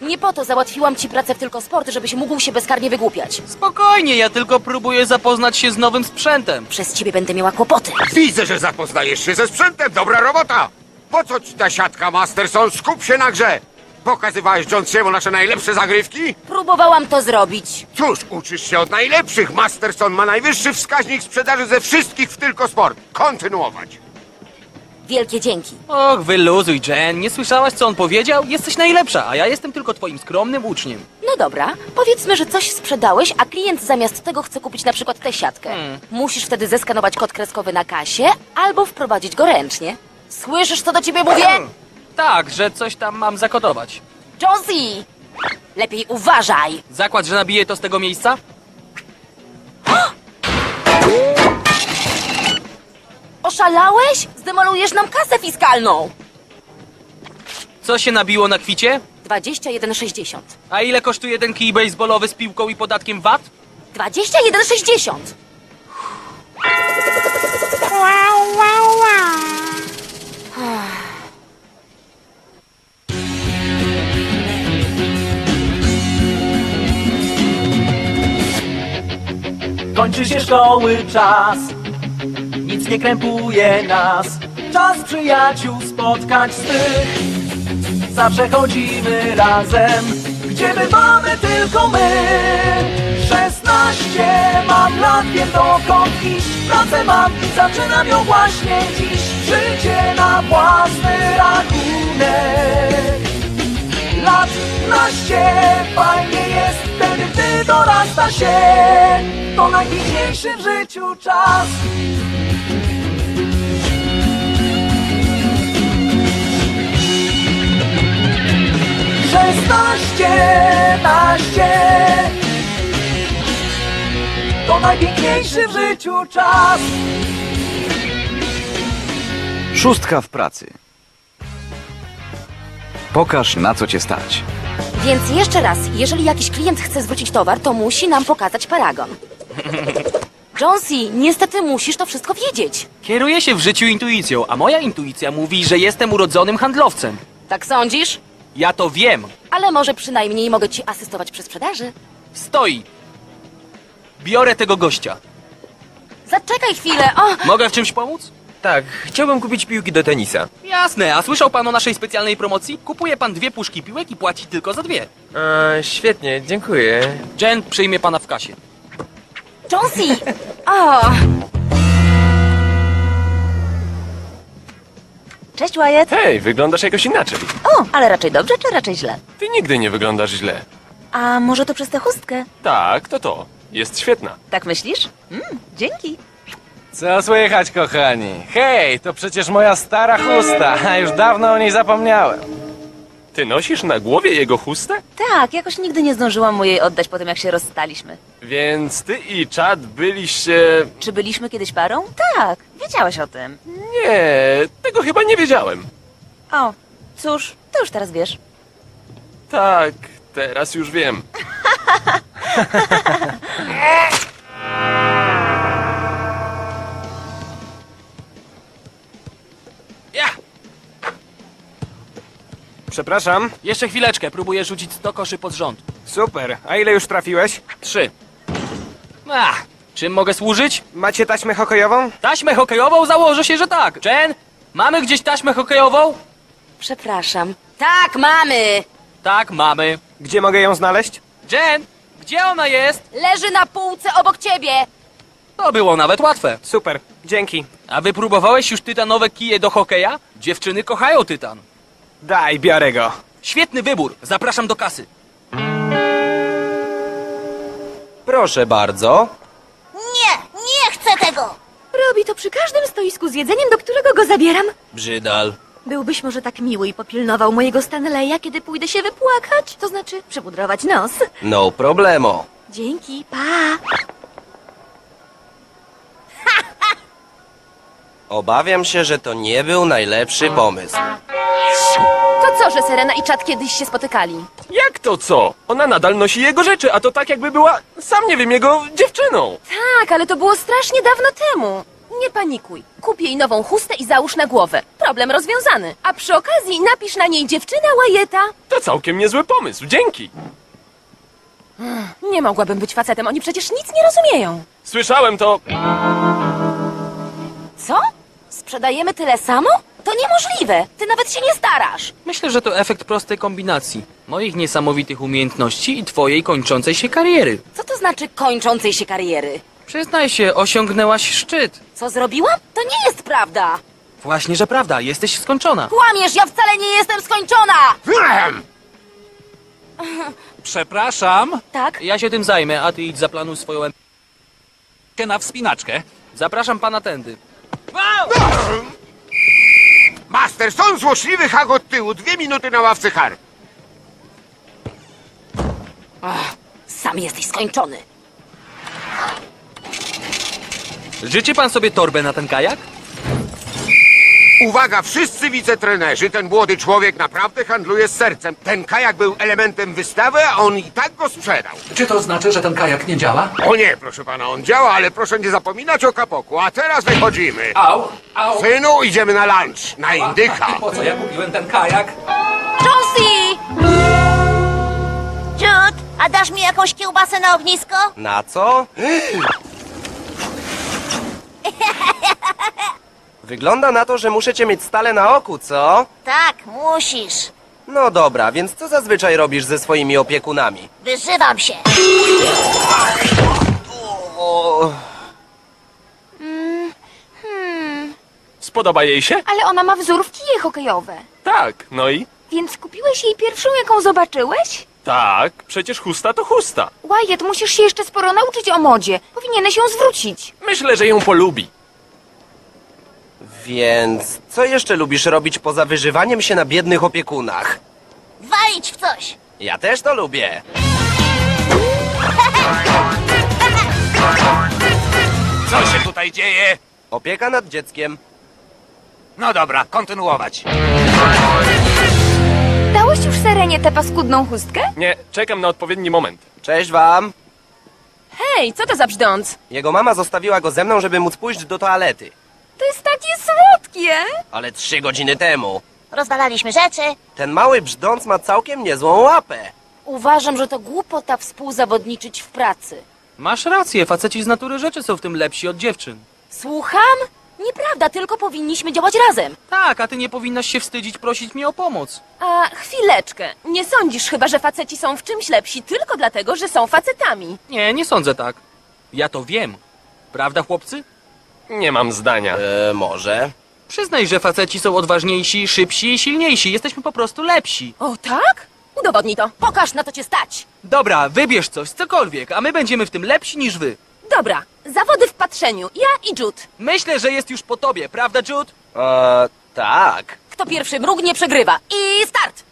Nie po to załatwiłam ci pracę w tylko sport, żebyś mógł się bezkarnie wygłupiać. Spokojnie, ja tylko próbuję zapoznać się z nowym sprzętem. Przez ciebie będę miała kłopoty. Widzę, że zapoznajesz się ze sprzętem. Dobra robota. Po co ci ta siatka, Masterson? Skup się na grze. Pokazywałeś Jonesiemu nasze najlepsze zagrywki? Próbowałam to zrobić. Cóż, uczysz się od najlepszych. Masterson ma najwyższy wskaźnik sprzedaży ze wszystkich w tylko sport. Kontynuować. Wielkie dzięki. Och, wyluzuj, Jen. Nie słyszałaś, co on powiedział? Jesteś najlepsza, a ja jestem tylko twoim skromnym uczniem. No dobra, powiedzmy, że coś sprzedałeś, a klient zamiast tego chce kupić na przykład tę siatkę. Musisz wtedy zeskanować kod kreskowy na kasie albo wprowadzić go ręcznie. Słyszysz, co do ciebie mówię? Tak, że coś tam mam zakodować. Josie! Lepiej uważaj! Zakład, że nabiję to z tego miejsca? Oszalałeś? Zdemolujesz nam kasę fiskalną! Co się nabiło na kwicie? 21,60. A ile kosztuje ten kij baseballowy z piłką i podatkiem VAT? 21,60! Kończy się szkoły czas, nie krępuje nas. Czas przyjaciół spotkać swych. Zawsze chodzimy razem, gdzie bywamy tylko my. 16 mam lat, wiem dokąd iść. Pracę mam i zaczynam ją właśnie dziś. Życie na własny rachunek lat naście Fajnie jest wtedy, gdy dorasta się To najpiękniejszy w życiu czas Szesnaście, naście To najpiękniejszy w życiu czas Szóstka w pracy. Pokaż, na co cię stać. Więc jeszcze raz, jeżeli jakiś klient chce zwrócić towar, to musi nam pokazać paragon. Jonesy, niestety musisz to wszystko wiedzieć. Kieruję się w życiu intuicją, a moja intuicja mówi, że jestem urodzonym handlowcem. Tak sądzisz? Ja to wiem. Ale może przynajmniej mogę ci asystować przy sprzedaży. Stoi. Biorę tego gościa. Zaczekaj chwilę. O, Mogę w czymś pomóc? Tak, chciałbym kupić piłki do tenisa. Jasne, a słyszał pan o naszej specjalnej promocji? Kupuje pan dwie puszki piłek i płaci tylko za dwie. E, świetnie, dziękuję. Jen przyjmie pana w kasie. Jonesy! O, Cześć Wyatt. Hej, wyglądasz jakoś inaczej. O, ale raczej dobrze czy raczej źle? Ty nigdy nie wyglądasz źle. A może to przez tę chustkę? Tak, to to. Jest świetna. Tak myślisz? Mm, dzięki. Co słychać, kochani? Hej, to przecież moja stara chusta, a już dawno o niej zapomniałem. Ty nosisz na głowie jego chustę? Tak, jakoś nigdy nie zdążyłam mu jej oddać po tym, jak się rozstaliśmy. Więc ty i Chad byliście... Czy byliśmy kiedyś parą? Tak, wiedziałeś o tym. Nie, tego chyba nie wiedziałem. O, cóż, to już teraz wiesz. Tak, teraz już wiem. Przepraszam. Jeszcze chwileczkę, próbuję rzucić 100 koszy pod rząd. Super. A ile już trafiłeś? Trzy. Ach, czym mogę służyć? Macie taśmę hokejową? Taśmę hokejową? Założę się, że tak. Jen, mamy gdzieś taśmę hokejową? przepraszam. Tak, mamy! Tak, mamy. Gdzie mogę ją znaleźć? Jen, gdzie ona jest? Leży na półce obok ciebie! To było nawet łatwe. Super. Dzięki. A wypróbowałeś już tytanowe kije do hokeja? Dziewczyny kochają tytan. Daj, biorę go. Świetny wybór. Zapraszam do kasy. Proszę bardzo. Nie, nie chcę tego! Robi to przy każdym stoisku z jedzeniem, do którego go zabieram. Brzydal. Byłbyś może tak miły i popilnował mojego Stanleya, kiedy pójdę się wypłakać? To znaczy przypudrować nos. No problemo. Dzięki, pa! Obawiam się, że to nie był najlepszy pomysł. To co, że Serena i Chad kiedyś się spotykali? Jak to co? Ona nadal nosi jego rzeczy, a to tak jakby była, sam nie wiem, jego dziewczyną. Tak, ale to było strasznie dawno temu. Nie panikuj. Kup jej nową chustę i załóż na głowę. problem rozwiązany. A przy okazji napisz na niej dziewczyna łajeta. To całkiem niezły pomysł, dzięki. Nie mogłabym być facetem, oni przecież nic nie rozumieją. Słyszałem to. Co? Sprzedajemy tyle samo? To niemożliwe. Ty nawet się nie starasz. Myślę, że to efekt prostej kombinacji. Moich niesamowitych umiejętności i twojej kończącej się kariery. Co to znaczy kończącej się kariery? Przyznaj się, osiągnęłaś szczyt. Co zrobiłam? To nie jest prawda. Właśnie, że prawda, jesteś skończona. Kłamiesz, ja wcale nie jestem skończona! Przepraszam, Tak? Ja się tym zajmę, a ty idź zaplanuj swoją em... na wspinaczkę. Zapraszam pana tędy. Masterson, złośliwy hak od tyłu. Dwie minuty na ławce kar. Sam jesteś skończony. Życzy pan sobie torbę na ten kajak? Uwaga, wszyscy wicetrenerzy, ten młody człowiek naprawdę handluje z sercem. Ten kajak był elementem wystawy, a on i tak go sprzedał. Czy to znaczy, że ten kajak nie działa? O nie, proszę pana, on działa, ale proszę nie zapominać o kapoku. A teraz wychodzimy. Au, au. Synu, idziemy na lunch, na indyka. Po co ja kupiłem ten kajak? Josie! Jude, a dasz mi jakąś kiełbasę na ognisko? Na co? Wygląda na to, że muszę cię mieć stale na oku, co? Tak, musisz. No dobra, więc co zazwyczaj robisz ze swoimi opiekunami? Wyżywam się. O, Spodoba jej się? Ale ona ma wzór w kije hokejowe. Tak, no i? Więc kupiłeś jej pierwszą, jaką zobaczyłeś? Tak, przecież chusta to chusta. Wyatt, musisz się jeszcze sporo nauczyć o modzie. Powinieneś ją zwrócić. Myślę, że ją polubi. Więc co jeszcze lubisz robić poza wyżywaniem się na biednych opiekunach? Walić w coś. Ja też to lubię. Co się tutaj dzieje? Opieka nad dzieckiem. No dobra, kontynuować. Dałeś już Serenie tę paskudną chustkę? Nie, czekam na odpowiedni moment. Cześć wam. Hej, co to za brzdąc? Jego mama zostawiła go ze mną, żeby móc pójść do toalety. To jest takie słodkie! Ale trzy godziny temu. Rozwalaliśmy rzeczy. Ten mały brzdąc ma całkiem niezłą łapę. Uważam, że to głupota współzawodniczyć w pracy. Masz rację, faceci z natury rzeczy są w tym lepsi od dziewczyn. Słucham? Nieprawda, tylko powinniśmy działać razem. Tak, a ty nie powinnaś się wstydzić prosić mnie o pomoc. A chwileczkę. Nie sądzisz chyba, że faceci są w czymś lepsi tylko dlatego, że są facetami. Nie, nie sądzę tak. Ja to wiem. Prawda, chłopcy? Nie mam zdania. E, może. Przyznaj, że faceci są odważniejsi, szybsi i silniejsi. Jesteśmy po prostu lepsi. O tak? Udowodnij to. Pokaż, na co cię stać. Dobra, wybierz coś, cokolwiek, a my będziemy w tym lepsi niż wy. Dobra, zawody w patrzeniu. Ja i Jude. Myślę, że jest już po tobie, prawda, Jude? E, tak. Kto pierwszy mrugnie, przegrywa. I start!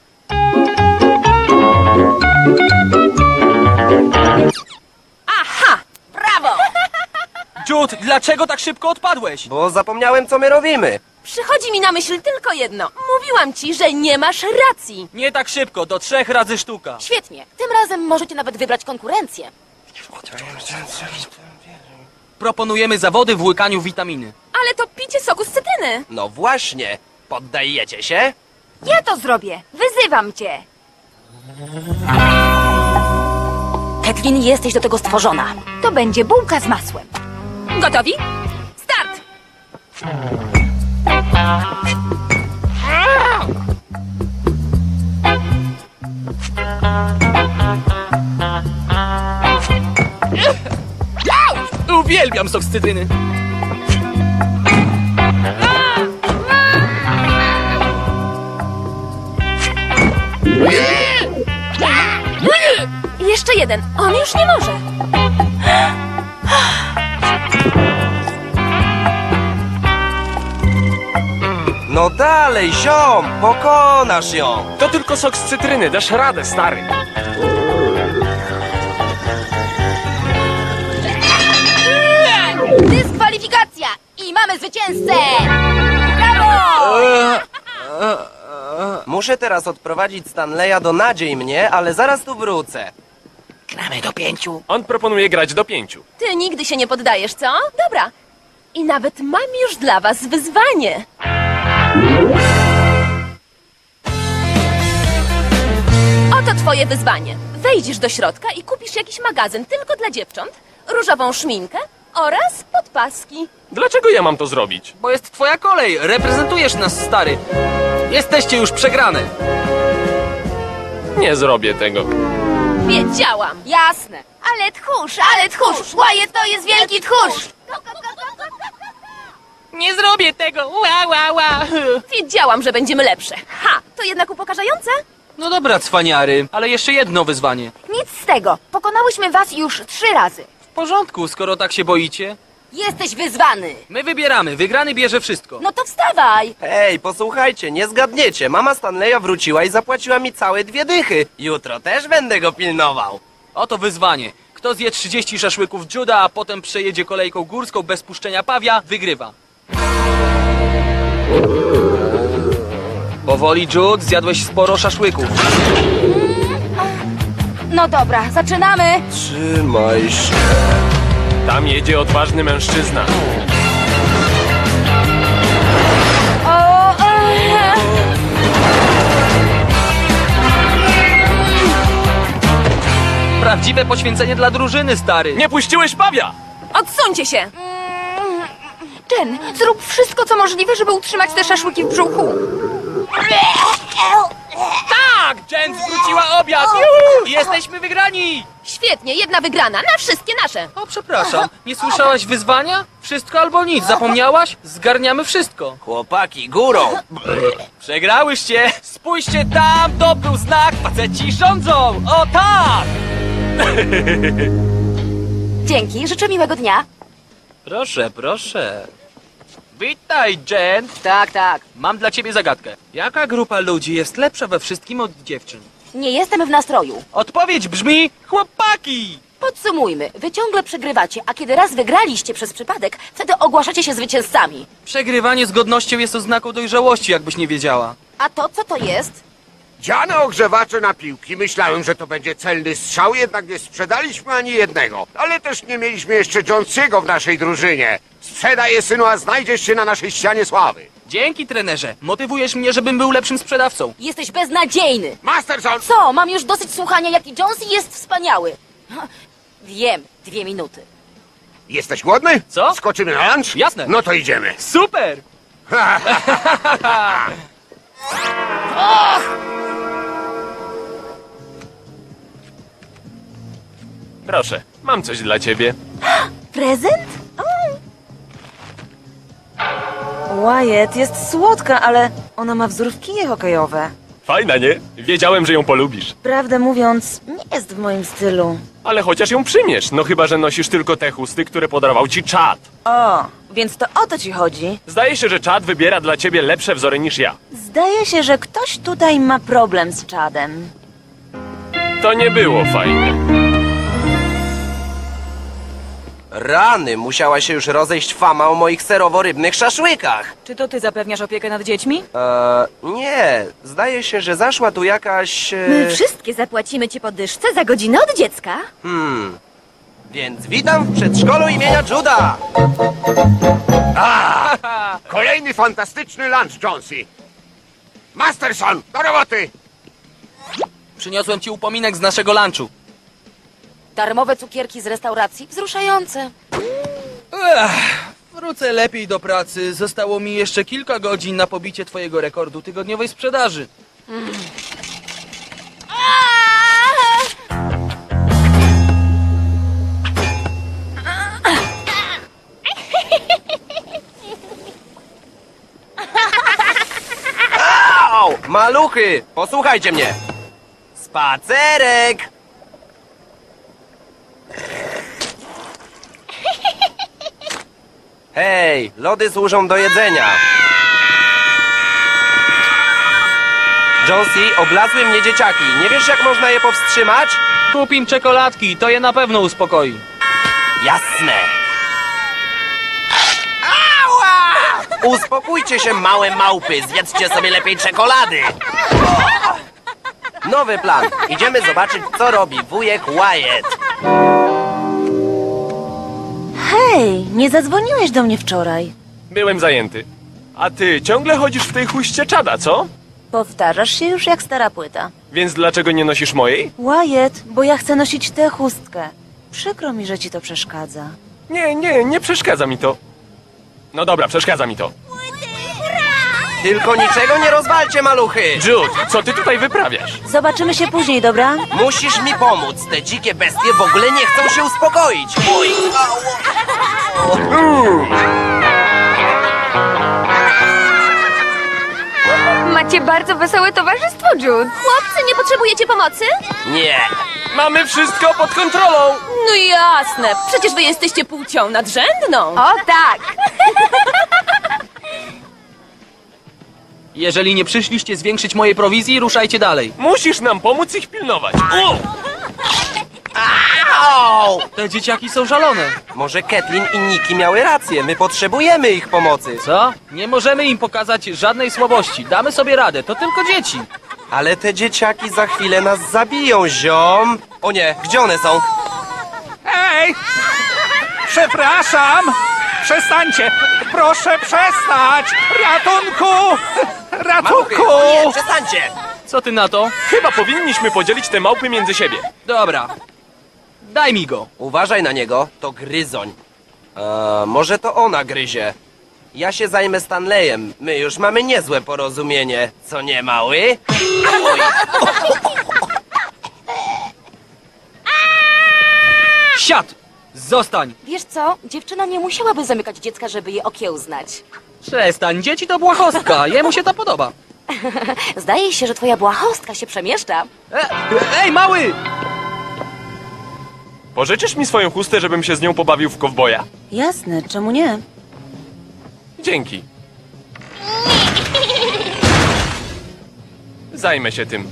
Jude, dlaczego tak szybko odpadłeś? Bo zapomniałem, co my robimy. Przychodzi mi na myśl tylko jedno. Mówiłam ci, że nie masz racji. Nie tak szybko, do trzech razy sztuka. Świetnie. Tym razem możecie nawet wybrać konkurencję. Proponujemy zawody w łykaniu witaminy. Ale to picie soku z cytryny. No właśnie. Poddajecie się? Ja to zrobię. Wyzywam cię. Kathleen, jesteś do tego stworzona. To będzie bułka z masłem. Gotowi? Start! Uwielbiam sok z cytryny. Jeszcze jeden. On już nie może. No dalej, ziom! Pokonasz ją! To tylko sok z cytryny, dasz radę, stary. Dyskwalifikacja! I mamy zwycięzcę! Brawo! Muszę teraz odprowadzić Stanleya do nadziei mnie, ale zaraz tu wrócę. Gramy do pięciu. On proponuje grać do pięciu. Ty nigdy się nie poddajesz, co? Dobra. I nawet mam już dla was wyzwanie. Oto twoje wyzwanie. Wejdziesz do środka i kupisz jakiś magazyn tylko dla dziewcząt, różową szminkę oraz podpaski. Dlaczego ja mam to zrobić? Bo jest twoja kolej, reprezentujesz nas, stary. Jesteście już przegrane. Nie zrobię tego. Wiedziałam. Jasne. Ale tchórz, ale tchórz! Wyatt to jest wielki tchórz! Nie zrobię tego, ła, ła, ła. Wiedziałam, że będziemy lepsze. Ha! To jednak upokarzające? No dobra, cwaniary, ale jeszcze jedno wyzwanie. Nic z tego. Pokonałyśmy was już trzy razy. W porządku, skoro tak się boicie. Jesteś wyzwany. My wybieramy, wygrany bierze wszystko. No to wstawaj. Hej, posłuchajcie, nie zgadniecie. Mama Stanleya wróciła i zapłaciła mi całe dwie dychy. Jutro też będę go pilnował. Oto wyzwanie. Kto zje 30 szaszłyków Juda, a potem przejedzie kolejką górską bez puszczenia pawia, wygrywa. Powoli, Jude, zjadłeś sporo szaszłyków. No dobra, zaczynamy. Trzymaj się. Tam jedzie odważny mężczyzna. O, e, Prawdziwe poświęcenie dla drużyny, stary. Nie puściłeś pawia! Odsuńcie się! Jen, zrób wszystko, co możliwe, żeby utrzymać te szaszłyki w brzuchu. Tak! Jen zwróciła obiad! Juhu! Jesteśmy wygrani! Świetnie, jedna wygrana, na wszystkie nasze. O, przepraszam, nie słyszałaś wyzwania? Wszystko albo nic, zapomniałaś? Zgarniamy wszystko. Chłopaki, górą. Przegrałyście! Spójrzcie tam, to był znak, faceci rządzą! O tak! Dzięki, życzę miłego dnia. Proszę, proszę. Witaj, Jen. Tak, tak. Mam dla ciebie zagadkę. Jaka grupa ludzi jest lepsza we wszystkim od dziewczyn? Nie jestem w nastroju. Odpowiedź brzmi chłopaki! Podsumujmy. Wy ciągle przegrywacie, a kiedy raz wygraliście przez przypadek, wtedy ogłaszacie się zwycięzcami. Przegrywanie z godnością jest oznaką dojrzałości, jakbyś nie wiedziała. A to co to jest? Dziane ogrzewacze na piłki. Myślałem, że to będzie celny strzał, jednak nie sprzedaliśmy ani jednego. Ale też nie mieliśmy jeszcze Johnsiego w naszej drużynie. Sprzedaj je, synu, a znajdziesz się na naszej ścianie sławy. Dzięki, trenerze. Motywujesz mnie, żebym był lepszym sprzedawcą. Jesteś beznadziejny. Masterson! Co? Mam już dosyć słuchania, jaki Jonesy jest wspaniały. Wiem, dwie minuty. Jesteś głodny? Co? Skoczymy na lunch? Jasne. No to idziemy. Super! Proszę, mam coś dla ciebie. Prezent? Wyatt jest słodka, ale ona ma wzór w kije hokejowe. Fajna, nie? Wiedziałem, że ją polubisz. Prawdę mówiąc, nie jest w moim stylu. Ale chociaż ją przymiesz, no chyba, że nosisz tylko te chusty, które podarował ci czad. O, więc to o to ci chodzi. Zdaje się, że czad wybiera dla ciebie lepsze wzory niż ja. Zdaje się, że ktoś tutaj ma problem z czadem. To nie było fajne. Rany, musiała się już rozejść fama o moich serowo-rybnych szaszłykach. Czy to ty zapewniasz opiekę nad dziećmi? Eee, nie. Zdaje się, że zaszła tu jakaś... E... My wszystkie zapłacimy ci po dyszce za godzinę od dziecka. Hmm. Więc witam w przedszkolu imienia Juda. Kolejny fantastyczny lunch, Jonesy. Masterson, do roboty! Przyniosłem ci upominek z naszego lunchu. Darmowe cukierki z restauracji? Wzruszające. Ech, wrócę lepiej do pracy. Zostało mi jeszcze kilka godzin na pobicie twojego rekordu tygodniowej sprzedaży. Au! Maluchy, posłuchajcie mnie. Spacerek! Hej, lody służą do jedzenia. Jonesy, oblazły mnie dzieciaki. Nie wiesz, jak można je powstrzymać? Kup im czekoladki, to je na pewno uspokoi. Jasne. Ała! Uspokójcie się, małe małpy. Zjedzcie sobie lepiej czekolady. Nowy plan. Idziemy zobaczyć, co robi wujek Wyatt. Hej, nie zadzwoniłeś do mnie wczoraj. Byłem zajęty. A ty ciągle chodzisz w tej huście czada, co? Powtarzasz się już jak stara płyta. Więc dlaczego nie nosisz mojej? Wyatt, bo ja chcę nosić tę chustkę. Przykro mi, że ci to przeszkadza. Nie, nie, nie przeszkadza mi to. No dobra, przeszkadza mi to. Tylko niczego nie rozwalcie, maluchy! Jude, co ty tutaj wyprawiasz? Zobaczymy się później, dobra? Musisz mi pomóc. Te dzikie bestie w ogóle nie chcą się uspokoić. Uj! Macie bardzo wesołe towarzystwo, Jude. Chłopcy, nie potrzebujecie pomocy? Nie. Mamy wszystko pod kontrolą! No jasne, przecież wy jesteście płcią nadrzędną. O tak! Jeżeli nie przyszliście zwiększyć mojej prowizji, ruszajcie dalej. Musisz nam pomóc ich pilnować. U! Au! Te dzieciaki są szalone. Może Kathleen i Nikki miały rację. My potrzebujemy ich pomocy. Co? Nie możemy im pokazać żadnej słabości. Damy sobie radę, to tylko dzieci. Ale te dzieciaki za chwilę nas zabiją, ziom. O nie, gdzie one są? Hej! Przepraszam! Przestańcie! Proszę przestać! Ratunku! Ratunku! o nie, przestańcie! Co ty na to? Chyba powinniśmy podzielić te małpy między siebie. Dobra. Daj mi go. Uważaj na niego, to gryzoń. Może to ona gryzie. Ja się zajmę Stanleyem. My już mamy niezłe porozumienie. Co nie, mały? Siad! Zostań! Wiesz co? Dziewczyna nie musiałaby zamykać dziecka, żeby je okiełznać. Przestań, dzieci to błahostka. Jemu się to podoba. Zdaje się, że twoja błahostka się przemieszcza. E, ej, mały! Pożyczysz mi swoją chustę, żebym się z nią pobawił w kowboja? Jasne, czemu nie? Dzięki. Zajmę się tym.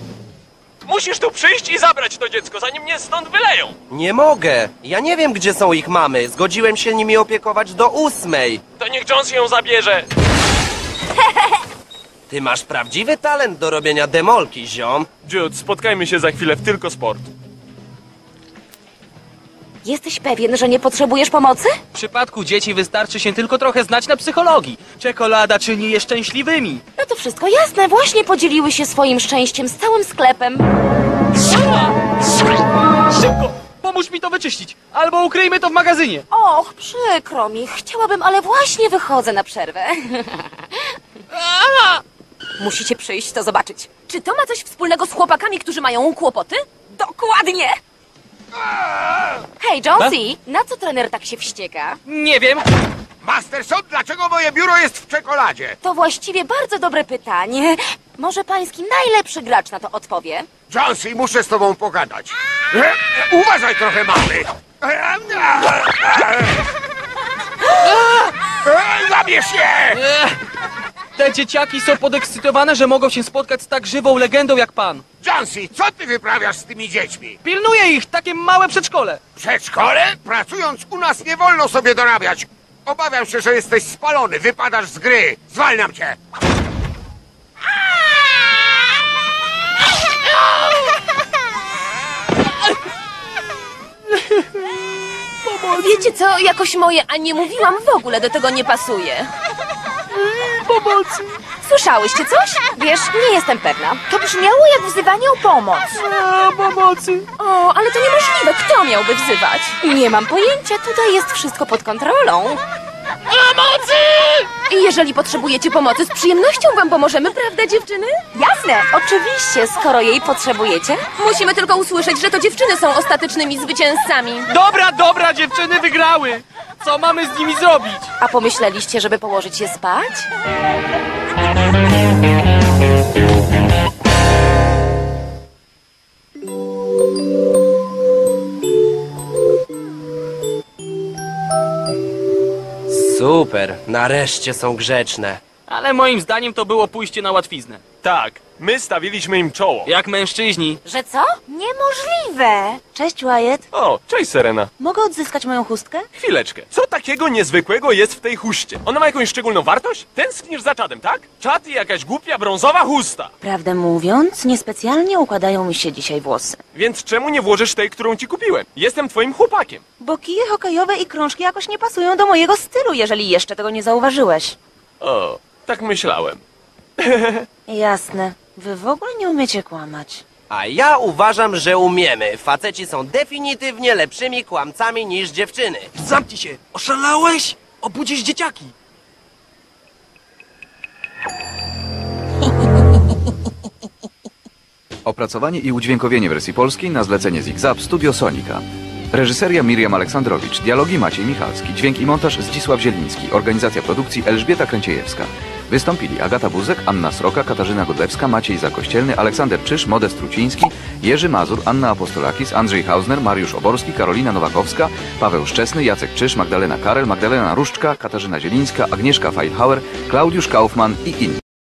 Musisz tu przyjść i zabrać to dziecko, zanim mnie stąd wyleją. Nie mogę. Ja nie wiem, gdzie są ich mamy. Zgodziłem się nimi opiekować do ósmej. To niech Jones ją zabierze. Ty masz prawdziwy talent do robienia demolki, ziom. Jude, spotkajmy się za chwilę w Tylko Sport. Jesteś pewien, że nie potrzebujesz pomocy? W przypadku dzieci wystarczy się tylko trochę znać na psychologii. Czekolada czyni je szczęśliwymi. No to wszystko jasne. Właśnie podzieliły się swoim szczęściem z całym sklepem. Szybko! Pomóż mi to wyczyścić. Albo ukryjmy to w magazynie. Och, przykro mi. Chciałabym, ale właśnie wychodzę na przerwę. Musicie przyjść to zobaczyć. Czy to ma coś wspólnego z chłopakami, którzy mają kłopoty? Dokładnie! Hej, Jonesy, na co trener tak się wścieka? Nie wiem. Masterson, dlaczego moje biuro jest w czekoladzie? To właściwie bardzo dobre pytanie. Może pański najlepszy gracz na to odpowie? Jonesy, muszę z tobą pogadać. E, Uważaj trochę, mały. E, Zabierz je! Ech, te dzieciaki są podekscytowane, że mogą się spotkać z tak żywą legendą jak pan. Jonesy, co ty wyprawiasz z tymi dziećmi? Pilnuję ich, takie małe przedszkole. Przedszkole? Pracując u nas nie wolno sobie dorabiać. Obawiam się, że jesteś spalony, wypadasz z gry. Zwalniam cię. Wiecie co, jakoś moje, a nie mówiłam w ogóle do tego nie pasuje. Pomocy. Słyszałyście coś? Wiesz, nie jestem pewna. To brzmiało jak wzywanie o pomoc. A, pomocy. O, ale to niemożliwe. Kto miałby wzywać? Nie mam pojęcia, tutaj jest wszystko pod kontrolą. I jeżeli potrzebujecie pomocy, z przyjemnością wam pomożemy, prawda dziewczyny? Jasne, oczywiście, skoro jej potrzebujecie. Musimy tylko usłyszeć, że to dziewczyny są ostatecznymi zwycięzcami. Dobra, dobra, dziewczyny wygrały. Co mamy z nimi zrobić? A pomyśleliście, żeby położyć je spać? Super, nareszcie są grzeczne. Ale moim zdaniem to było pójście na łatwiznę. Tak, my stawiliśmy im czoło. Jak mężczyźni. Że co? Niemożliwe! Cześć, Wyatt. O, cześć Serena. Mogę odzyskać moją chustkę? Chwileczkę. Co takiego niezwykłego jest w tej huście? Ona ma jakąś szczególną wartość? Tęsknisz za czadem, tak? Czad i jakaś głupia brązowa chusta. Prawdę mówiąc, niespecjalnie układają mi się dzisiaj włosy. Więc czemu nie włożysz tej, którą ci kupiłem? Jestem twoim chłopakiem. Bo kije hokejowe i krążki jakoś nie pasują do mojego stylu, jeżeli jeszcze tego nie zauważyłeś. O, Tak myślałem. Jasne. Wy w ogóle nie umiecie kłamać. A ja uważam, że umiemy. Faceci są definitywnie lepszymi kłamcami niż dziewczyny. Zamknij się! Oszalałeś? Obudzisz dzieciaki! Opracowanie i udźwiękowienie wersji polskiej na zlecenie ZigZap Studio Sonika. Reżyseria Miriam Aleksandrowicz, dialogi Maciej Michalski, dźwięk i montaż Zdzisław Zieliński, organizacja produkcji Elżbieta Kręciejewska. Wystąpili Agata Buzek, Anna Sroka, Katarzyna Godlewska, Maciej Zakościelny, Aleksander Czyż, Modest Truciński, Jerzy Mazur, Anna Apostolakis, Andrzej Hausner, Mariusz Oborski, Karolina Nowakowska, Paweł Szczesny, Jacek Czyż, Magdalena Karel, Magdalena Różczka, Katarzyna Zielińska, Agnieszka Feilhauer, Klaudiusz Kaufmann i inni.